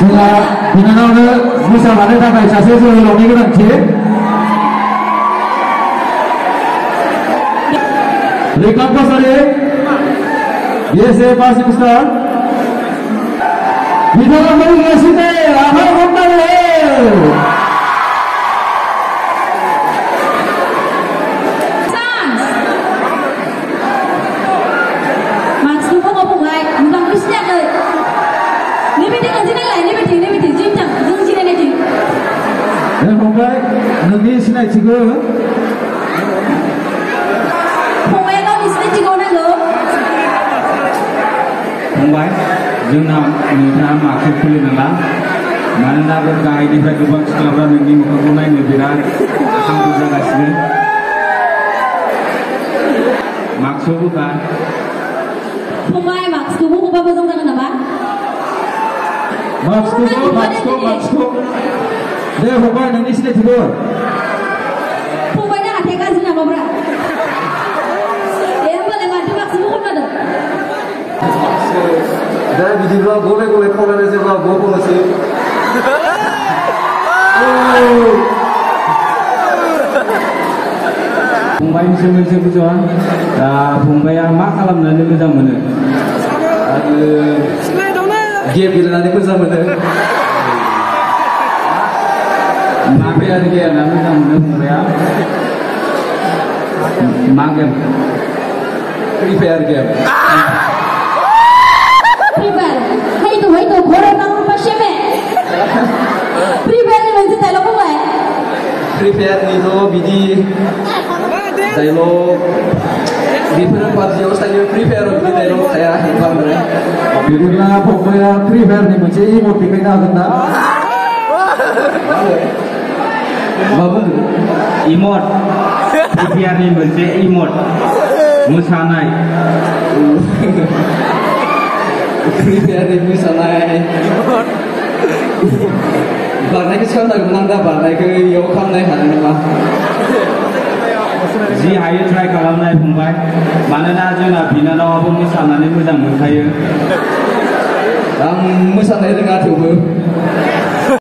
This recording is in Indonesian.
제가 비난하는 무사 마네다가 자세히 로미그란 길 ये कंपल्सर है ये से पास मिस्टर विधानसभा राहुल मंडल है 내리면 지점장 능신에 내지. 내가 뭔가 능이 신에 지금. फंबाय जोंना नोंथाङा माखौ खुलिनाङा मानोना बे गाहायनिफ्राय गोबां सिख्लाफ्रा नोंनि मोखांखौ नायनो बिराद हांखुर जागासिनो मार्क्सआवबो गार फंबाय Matsko, Matsko, Matsko. Dia bukan Indonesia sini tidur. Pokoknya ada kasih nama berapa? Dia Dia biji belah boleh boleh kalau ada boleh boleh sih. फंबायनिसिम मोनसे बुझा दा फंबाया मा खालामनानै मोजां मोनो sama Maaf గేపిల్లని సంబంధం మా పిల్లలకి అన్నాను మాకేం ya. Prefer Prepare tuh biji eh, dialog di perempat jauh saja prepare untuk dialog Thì được là phục với Tri Ver thì mình chỉ một cái nào thật đã Bagus Imot Tri Ver ni mình sẽ imot Musanai Tri Ver ni Musanai Imot Bạn này cái chân này cũng đang ra bạn này cái yếu này hẳn mà जि हायो ट्राइ खालामनाय फंबाय मानोना जोंना बिनानावाबो मोसानानै मोजां मोनखायो आं मोसानाय रोङा थेवबो